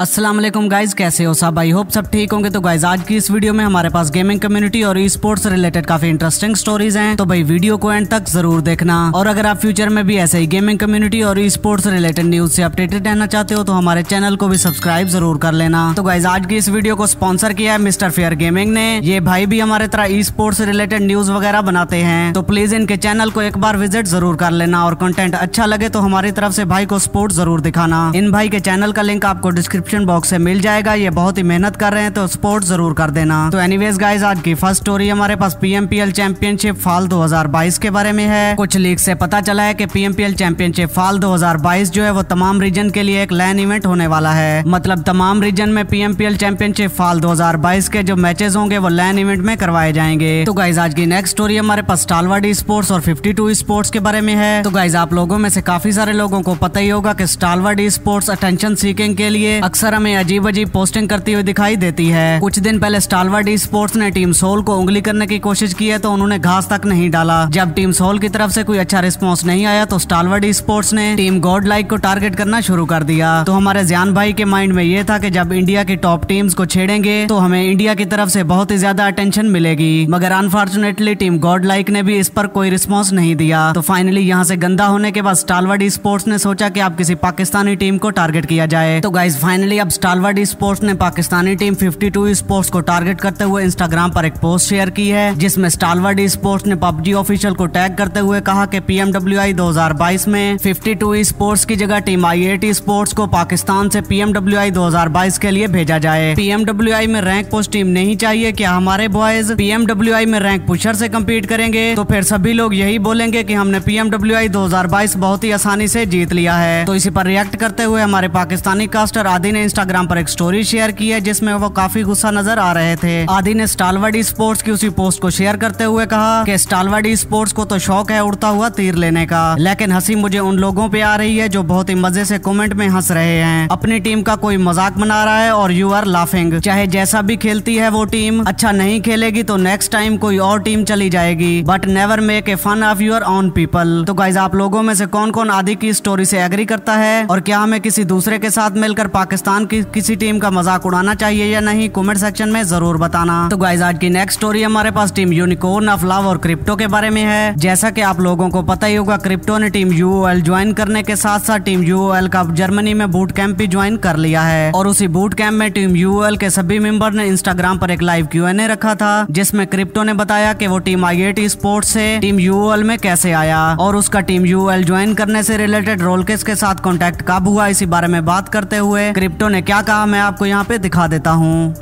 अस्सलाम वालेकुम गाइज़ कैसे हो सब? आई होप सब ठीक होंगे। तो गाइज़ आज की इस वीडियो में हमारे पास गेमिंग कम्युनिटी और ई स्पोर्ट्स रिलेटेड काफ़ी इंटरेस्टिंग स्टोरीज हैं। तो भाई वीडियो को एंड तक ज़रूर देखना। और अगर आप फ्यूचर में भी ऐसे ही गेमिंग कम्युनिटी और ई स्पोर्ट्स रिलेटेड न्यूज़ से अपडेटेड रहना चाहते हो तो हमारे चैनल को भी सब्सक्राइब ज़रूर कर लेना। तो गाइज़ आज की इस वीडियो को स्पॉन्सर किया है मिस्टर फेयर गेमिंग ने। ये भाई भी हमारे तरह ई स्पोर्ट्स रिलेटेड न्यूज़ वगैरह बनाते हैं। तो प्लीज़ इनके चैनल को एक बार विज़िट ज़रूर कर लेना और कंटेंट अच्छा लगे तो हमारी तरफ़ से भाई को सपोर्ट ज़रूर दिखाना। इन भाई के चैनल का लिंक आपको डिस्क्रिप्शन बॉक्स से मिल जाएगा। ये बहुत ही मेहनत कर रहे हैं तो सपोर्ट ज़रूर कर देना। तो एनीवेज गाइज़ आज की फ़र्स्ट स्टोरी हमारे पास पीएमपीएल चैंपियनशिप फाल 2022 के बारे में है। कुछ लीग से पता चला है कि पीएमपीएल चैंपियनशिप फाल 2022 जो है, वो तमाम रीजन के लिए एक लैन इवेंट होने वाला है। मतलब तमाम रीजन में पीएमपीएल चैंपियनशिप फाल 2022 के जो मैचेस होंगे, वो लैन इवेंट में करवाए जाएँगे। तो गाइज़ आज की नेक्स्ट स्टोरी हमारे पास स्टालवाडी स्पोर्ट्स और 52 स्पोर्ट्स के बारे में है। तो गाइज़ आप लोगों में से काफ़ी सारे लोगों को पता ही होगा कि स्टालवाडी स्पोर्ट्स अटेंशन सीकिंग के लिए अक्सर हमें अजीब अजीब पोस्टिंग करती हुई दिखाई देती है। कुछ दिन पहले स्टालवा डी स्पोर्ट्स ने टीम सोल को उंगली करने की कोशिश की है तो उन्होंने घास तक नहीं डाला। जब टीम सोल की तरफ़ से कोई अच्छा रिस्पॉन्स नहीं आया तो स्टालवा डी स्पोर्ट्स ने टीम गॉड लाइक को टारगेट करना शुरू कर दिया। तो हमारे ज्ञान भाई के माइंड में ये था की जब इंडिया की टॉप टीम्स को छेड़ेंगे तो हमें इंडिया की तरफ़ से बहुत ही ज़्यादा अटेंशन मिलेगी। मगर अनफॉर्चुनेटली टीम गॉड लाइक ने भी इस पर कोई रिस्पॉन्स नहीं दिया। तो फाइनली यहाँ से गंदा होने के बाद स्टालवाडी स्पोर्ट्स ने सोचा कि आप किसी पाकिस्तानी टीम को टारगेट किया जाए। तो गाइज़ फाइनली अब स्टालवर्ड स्पोर्ट्स ने पाकिस्तानी टीम 52 स्पोर्ट्स को टारगेट करते हुए इंस्टाग्राम पर एक पोस्ट शेयर की है, जिसमें स्टालवर्ड स्पोर्ट्स ने पबजी ऑफिशियल को टैग करते हुए कहा कि पीएमडब्ल्यूआई 2022 में 52 स्पोर्ट्स की जगह टीम आईएटी स्पोर्ट्स को पाकिस्तान से पीएमडब्ल्यूआई 2022 के लिए भेजा जाए। पीएमडब्ल्यूआई में रैंक पोस्ट टीम नहीं चाहिए, क्या हमारे बॉयज़ पीएमडब्ल्यूआई में रैंक पुशर से कम्पीट करेंगे? तो फिर सभी लोग यही बोलेंगे की हमने पीएमडब्ल्यूआई 2022 बहुत ही आसानी से जीत लिया है। तो इसी पर रिएक्ट करते हुए हमारे पाकिस्तानी कास्टर आदि ने इंस्टाग्राम पर एक स्टोरी शेयर की है, जिसमें वो काफ़ी गुस्सा नज़र आ रहे थे। आदि ने स्टालवाडी स्पोर्ट्स की उसी पोस्ट को शेयर करते हुए कहा कि स्टालवाडी स्पोर्ट्स को तो शौक है उड़ता हुआ तीर लेने का, लेकिन हँसी मुझे उन लोगों पे आ रही है जो बहुत ही मज़े से कमेंट में हंस रहे हैं। अपनी टीम का कोई मज़ाक बना रहा है और यू आर लाफिंग चाहे जैसा भी खेलती है वो टीम अच्छा नहीं खेलेगी तो नेक्स्ट टाइम कोई और टीम चली जाएगी। But never make a fun of your own people तो गाइज़ आप लोगों में से कौन कौन आदि की स्टोरी से एग्री करता है? और क्या हमें किसी दूसरे के साथ मिलकर पाकिस्तान की किसी टीम का मज़ाक उड़ाना चाहिए या नहीं कमेंट सेक्शन में ज़रूर बताना। तो गाइज़ आज की नेक्स्ट स्टोरी हमारे पास टीम यूनिकोर्न ऑफ़ लव और क्रिप्टो के बारे में है। जैसा कि आप लोगों को पता ही होगा क्रिप्टो ने टीम यूओएल ज्वाइन करने के साथ साथ टीम यूओएल का जर्मनी में बूट कैंप भी ज्वाइन कर लिया है। और उसी बूट कैंप में टीम यूओएल के सभी मेंबर ने इंस्टाग्राम पर एक लाइव क्यू एन ए रखा था, जिसमें क्रिप्टो ने बताया कि वो टीम आईएटी स्पोर्ट्स से टीम यूओएल में कैसे आया। और उसका टीम यूओएल ज्वाइन करने से रिलेटेड रोलकेस के साथ कॉन्टेक्ट कब हुआ, इसी बारे में बात करते हुए क्रिप्टो ने क्या कहा मैं आपको यहाँ पे दिखा देता हूँ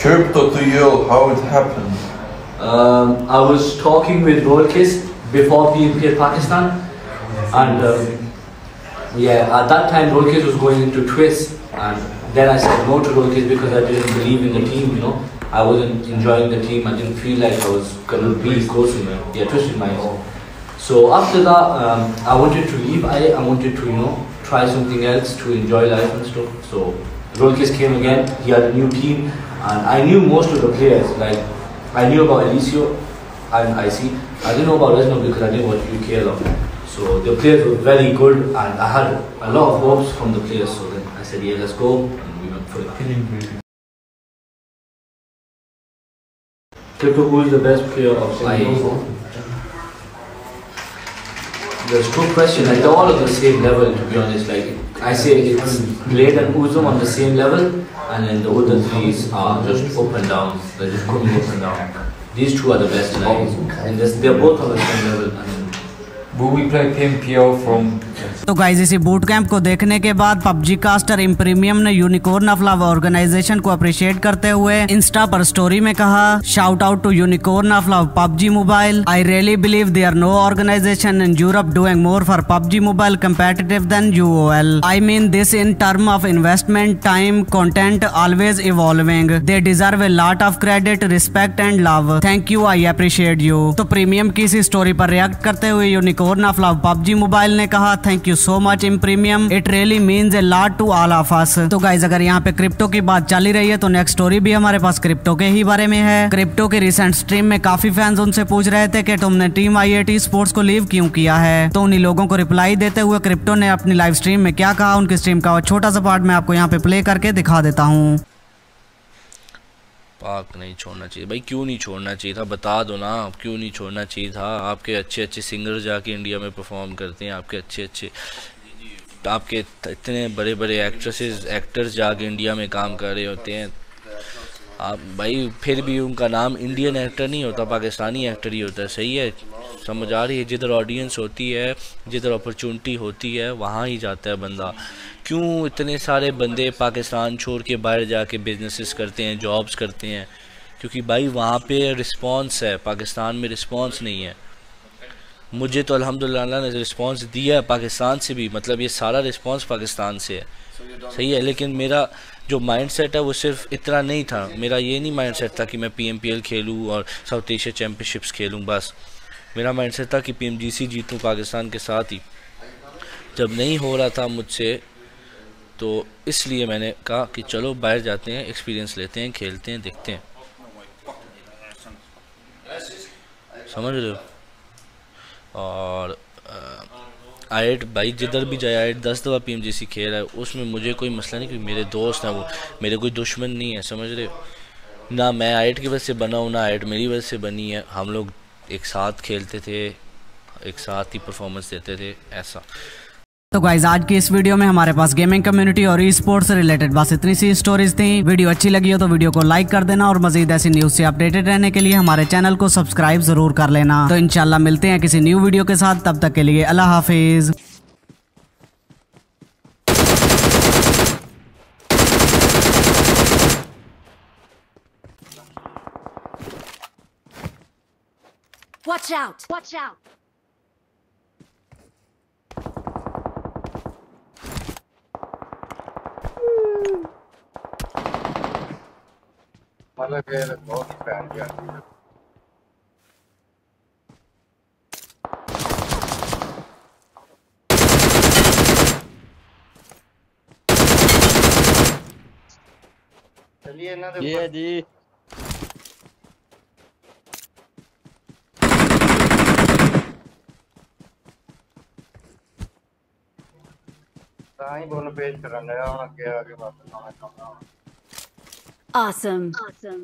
Crypto to you, how it happened? Um, I was talking with Rolkis before PMP Pakistan, and um, yeah, at that time Rolkis was going into Twist, and then I said no to Rolkis because I didn't believe in the team. You know, I wasn't enjoying the team. I didn't feel like I was gonna be close to me. Yeah, Twist with my own. So after that, um, I wanted to leave. I I wanted to you know try something else to enjoy life and stuff. So Rolkis came again. He had a new team, and I knew most of the players. Like I knew about Elisio and IC. I didn't know about Resno because I didn't watch UK a lot. So the players were very good, and I had a lot of hopes from the players. So then I said, yeah, let's go, and we went for it. Crypto, who is the best player of IE? That's a good question. Like they're all at the same level, to be honest. Like I say, it's Blade and Uzum on the same level, and then the other threes are just up and down. They're just coming up and down. These two are the best. Like, oh, and this, they're both on the same level. And Will we play PMPO from तो guys इसी boot camp को देखने के बाद PUBG caster Inpremium ने Unicorn of Love organisation को appreciate करते हुए इंस्टा पर स्टोरी में कहा shout out to Unicorn of Love PUBG Mobile I really believe there no organisation in Europe doing more for PUBG Mobile competitive than UOL I mean this in term of investment time content always evolving they deserve a lot of credit respect and love thank you I appreciate you तो premium की इसी story पर react करते हुए Unicorn of Love PUBG Mobile ने कहा thank you so much Inpremium it really means a lot to all of us तो guys अगर यहाँ पे क्रिप्टो की बात चली रही है तो नेक्स्ट स्टोरी भी हमारे पास क्रिप्टो के ही बारे में है। क्रिप्टो के रिसेंट स्ट्रीम में काफ़ी फैंस उनसे पूछ रहे थे कि तुमने टीम आईआईटी स्पोर्ट्स को लीव क्यों किया है? तो उन्हीं लोगों को रिप्लाई देते हुए क्रिप्टो ने अपनी लाइव स्ट्रीम में क्या कहा? उनकी स्ट्रीम का छोटा सा पार्ट मैं आपको यहाँ पे प्ले करके दिखा देता हूँ। पाक नहीं छोड़ना चाहिए। भाई क्यों नहीं छोड़ना चाहिए था? बता दो ना, क्यों नहीं छोड़ना चाहिए था? आपके अच्छे अच्छे सिंगर जाके इंडिया में परफॉर्म करते हैं, आपके अच्छे अच्छे आपके इतने बड़े बड़े एक्ट्रेसेस एक्टर्स जाके इंडिया में काम कर रहे होते हैं। आप भाई, फिर भी उनका नाम इंडियन एक्टर नहीं होता, पाकिस्तानी एक्टर ही होता है। सही है? समझ आ रही है? जिधर ऑडियंस होती है, जिधर अपॉर्चुनिटी होती है, वहाँ ही जाता है बंदा। क्यों इतने सारे बंदे पाकिस्तान छोड़ के बाहर जाके बिजनेसेस करते हैं जॉब्स करते हैं? क्योंकि भाई, वहाँ पे रिस्पांस है। पाकिस्तान में रिस्पांस नहीं है। मुझे तो अल्हम्दुलिल्लाह ने रिस्पांस दिया है पाकिस्तान से भी। मतलब ये सारा रिस्पांस पाकिस्तान से है। सही है? लेकिन मेरा जो माइंड सेट है वो सिर्फ़ इतना नहीं था। मेरा ये नहीं माइंड सेट था कि मैं पी एम पी एल खेलूँ और साउथ एशिया चैम्पियनशिप्स खेलूँ, बस। मेरा माइंड सेट था कि पी एम जी सी जीतूँ पाकिस्तान के साथ ही। जब नहीं हो रहा था मुझसे तो इसलिए मैंने कहा कि चलो बाहर जाते हैं एक्सपीरियंस लेते हैं, खेलते हैं, देखते हैं। समझ रहे हो? और आइट भाई, जिधर भी जाए आइट दस दफ़ा पी एम जी सी खेल है, उसमें मुझे कोई मसला नहीं, क्योंकि मेरे दोस्त हैं वो, मेरे कोई दुश्मन नहीं है, समझ रहे हो? ना मैं आइट की वजह से बना हूँ, ना आइट मेरी वजह से बनी है। हम लोग एक साथ खेलते थे, एक साथ ही परफॉर्मेंस देते थे, ऐसा। तो गाइज़ आज की इस वीडियो में हमारे पास गेमिंग कम्युनिटी और ई स्पोर्ट्स से रिलेटेड बस इतनी सी स्टोरीज थी वीडियो अच्छी लगी हो तो वीडियो को लाइक कर देना और मजीद ऐसी न्यूज़ से अपडेटेड रहने के लिए हमारे चैनल को सब्सक्राइब ज़रूर कर लेना तो इनशाला मिलते हैं किसी न्यू वीडियो के साथ तब तक के लिए अल्लाह हाफिज Watch out! Watch out! मतलब कि बहुत पैन जाती है चलिए ना ये है जी ਤਾਂ ਹੀ ਬੋਲ ਪੇਜ ਕਰਨ ਲਿਆ ਹੁਣ ਅੱਗੇ ਆ ਕੇ ਵਾਪਸ ਆਉਣਾ ਚਾਹੁੰਦਾ ਹਾਂ Awesome. Awesome.